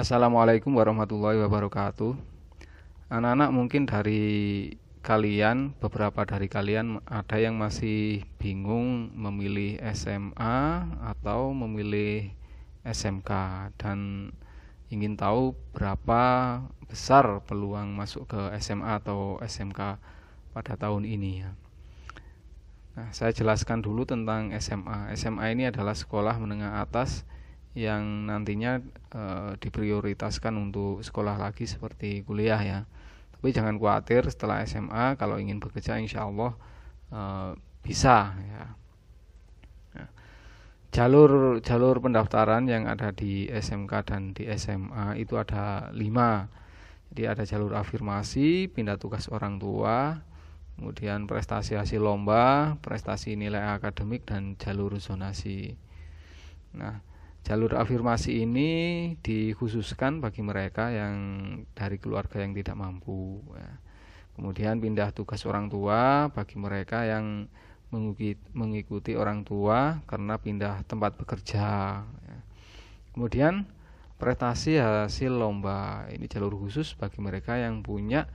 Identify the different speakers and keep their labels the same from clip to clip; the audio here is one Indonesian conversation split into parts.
Speaker 1: Assalamualaikum warahmatullahi wabarakatuh. Anak-anak mungkin dari kalian, beberapa dari kalian ada yang masih bingung memilih SMA atau memilih SMK dan ingin tahu berapa besar peluang masuk ke SMA atau SMK pada tahun ini ya. Nah, saya jelaskan dulu tentang SMA. SMA ini adalah sekolah menengah atas yang nantinya e, diprioritaskan untuk sekolah lagi seperti kuliah ya. Tapi jangan khawatir setelah SMA kalau ingin bekerja insya Allah e, bisa ya. Nah, jalur jalur pendaftaran yang ada di SMK dan di SMA itu ada lima. Jadi ada jalur afirmasi, pindah tugas orang tua, kemudian prestasi hasil lomba, prestasi nilai akademik dan jalur zonasi. Nah, Jalur afirmasi ini dikhususkan bagi mereka yang dari keluarga yang tidak mampu. Ya. Kemudian pindah tugas orang tua bagi mereka yang mengikuti orang tua karena pindah tempat bekerja. Ya. Kemudian prestasi hasil lomba ini jalur khusus bagi mereka yang punya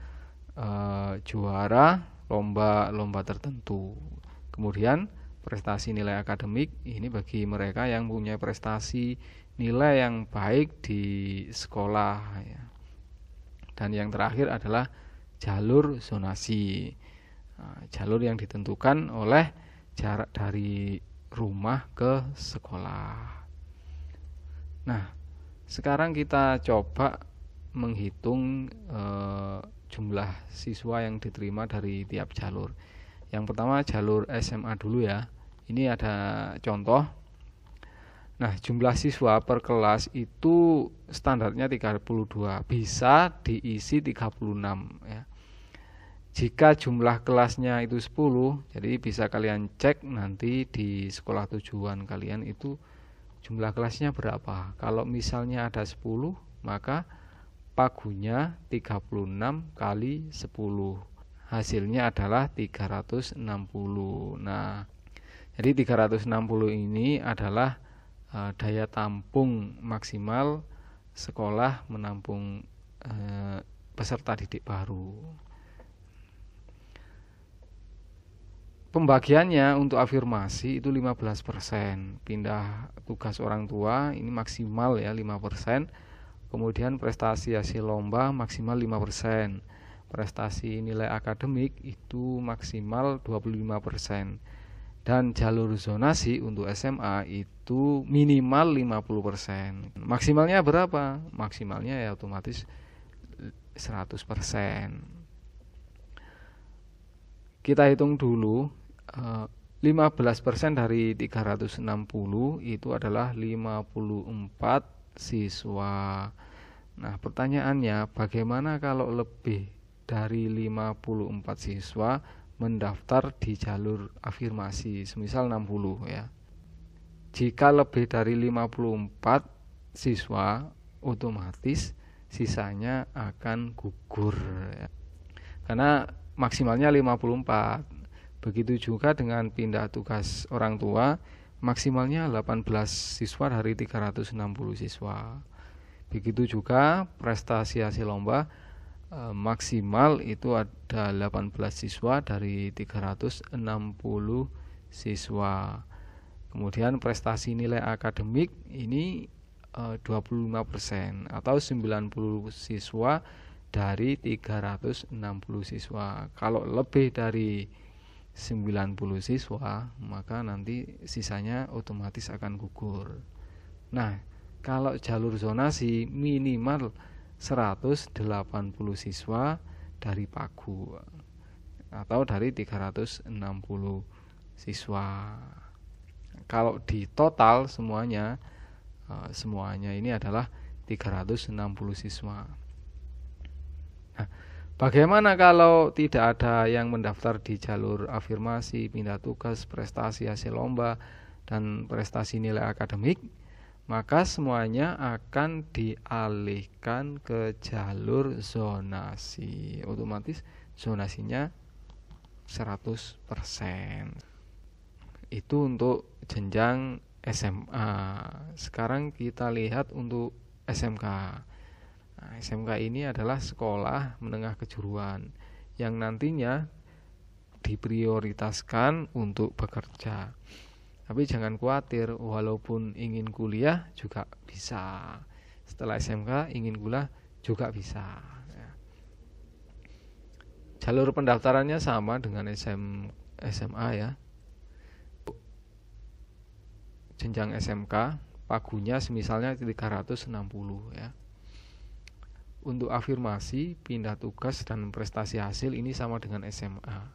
Speaker 1: uh, juara lomba-lomba tertentu. Kemudian prestasi nilai akademik ini bagi mereka yang punya prestasi nilai yang baik di sekolah ya. dan yang terakhir adalah jalur zonasi. Nah, jalur yang ditentukan oleh jarak dari rumah ke sekolah. Nah sekarang kita coba menghitung eh, jumlah siswa yang diterima dari tiap jalur. Yang pertama jalur SMA dulu ya ini ada contoh. Nah, jumlah siswa per kelas itu standarnya 32, bisa diisi 36 ya. Jika jumlah kelasnya itu 10, jadi bisa kalian cek nanti di sekolah tujuan kalian itu jumlah kelasnya berapa. Kalau misalnya ada 10, maka pagunya 36 kali 10. Hasilnya adalah 360. Nah, jadi 360 ini adalah uh, daya tampung maksimal sekolah menampung uh, peserta didik baru. Pembagiannya untuk afirmasi itu 15%, pindah tugas orang tua ini maksimal ya 5%. Kemudian prestasi hasil lomba maksimal 5%. Prestasi nilai akademik itu maksimal 25% dan jalur zonasi untuk SMA itu minimal 50%. Maksimalnya berapa? Maksimalnya ya otomatis 100%. Kita hitung dulu 15% eh, dari 360 itu adalah 54 siswa. Nah, pertanyaannya bagaimana kalau lebih dari 54 siswa mendaftar di jalur afirmasi semisal 60 ya. Jika lebih dari 54 siswa otomatis sisanya akan gugur ya. karena maksimalnya 54 begitu juga dengan pindah tugas orang tua maksimalnya 18 siswa dari 360 siswa. Begitu juga prestasi hasil lomba Eh, maksimal itu ada 18 siswa dari 360 siswa. Kemudian prestasi nilai akademik ini e, eh, 25% atau 90 siswa dari 360 siswa. Kalau lebih dari 90 siswa, maka nanti sisanya otomatis akan gugur. Nah, kalau jalur zonasi minimal 180 siswa dari Pagu atau dari 360 siswa. Kalau di total semuanya eh, semuanya ini adalah 360 siswa. Nah, bagaimana kalau tidak ada yang mendaftar di jalur afirmasi, pindah tugas, prestasi hasil lomba dan prestasi nilai akademik? Maka semuanya akan dialihkan ke jalur zonasi. Otomatis zonasinya 100% itu untuk jenjang SMA sekarang kita lihat untuk SMK Nah, SMK ini adalah sekolah menengah kejuruan yang nantinya diprioritaskan untuk bekerja. Tapi jangan khawatir, walaupun ingin kuliah juga bisa. Setelah SMK ingin kuliah juga bisa. Ya. Jalur pendaftarannya sama dengan SM, SMA ya. Jenjang SMK, pagunya misalnya 360 ya untuk afirmasi, pindah tugas dan prestasi hasil ini sama dengan SMA.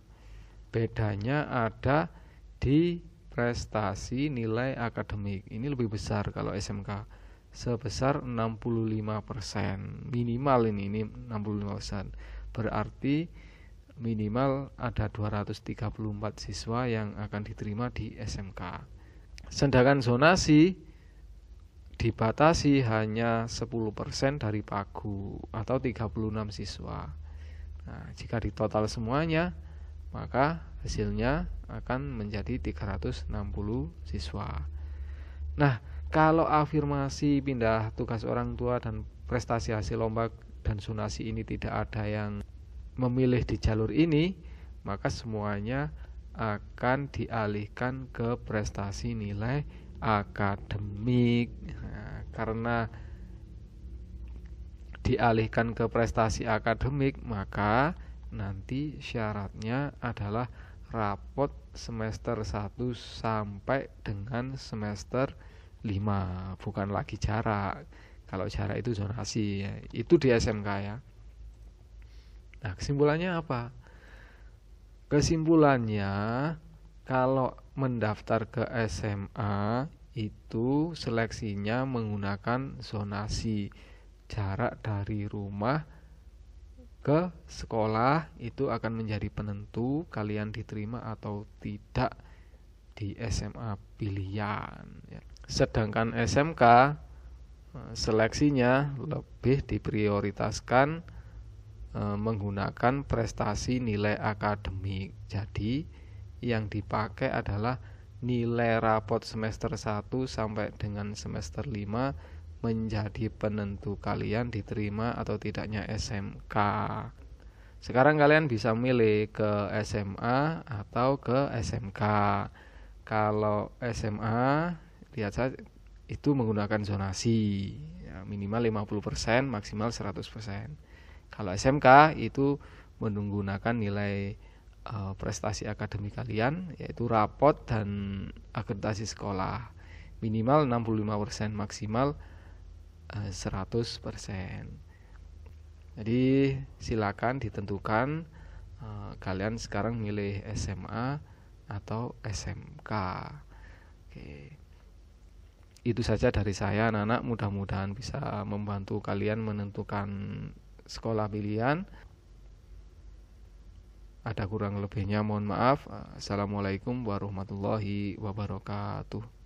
Speaker 1: Bedanya ada di prestasi nilai akademik. Ini lebih besar kalau SMK sebesar 65% minimal ini ini 65% berarti minimal ada 234 siswa yang akan diterima di SMK sedangkan zonasi dibatasi hanya 10% dari pagu atau 36 siswa. Nah, jika ditotal semuanya, maka hasilnya akan menjadi 360 siswa. Nah, kalau afirmasi pindah tugas orang tua dan prestasi hasil lomba dan sunasi ini tidak ada yang memilih di jalur ini, maka semuanya akan dialihkan ke prestasi nilai akademik nah, karena dialihkan ke prestasi akademik maka nanti syaratnya adalah rapot semester 1 sampai dengan semester 5 bukan lagi jarak. Kalau jarak itu zonasi. Ya. itu di SMK ya. Nah kesimpulannya apa? Kesimpulannya kalau mendaftar ke SMA itu seleksinya menggunakan zonasi. Jarak dari rumah ke sekolah itu akan menjadi penentu kalian diterima atau tidak di SMA pilihan ya. sedangkan SMK eh, seleksinya lebih diprioritaskan e, menggunakan prestasi nilai akademik jadi yang dipakai adalah nilai rapot semester 1 sampai dengan semester 5 menjadi penentu kalian diterima atau tidaknya SMK. Sekarang kalian bisa milih ke SMA atau ke SMK. Kalau SMA lihat saja itu menggunakan zonasi ya, minimal 50% maksimal 100%. Kalau SMK itu menggunakan nilai uh, prestasi akademik kalian yaitu rapot dan akreditasi sekolah minimal 65% maksimal uh, eh, 100%. Jadi silakan ditentukan uh, kalian sekarang milih SMA atau SMK. Oke. Itu saja dari saya anak-anak mudah-mudahan bisa membantu kalian menentukan sekolah pilihan ada kurang lebihnya mohon maaf. Assalamualaikum warahmatullahi wabarakatuh.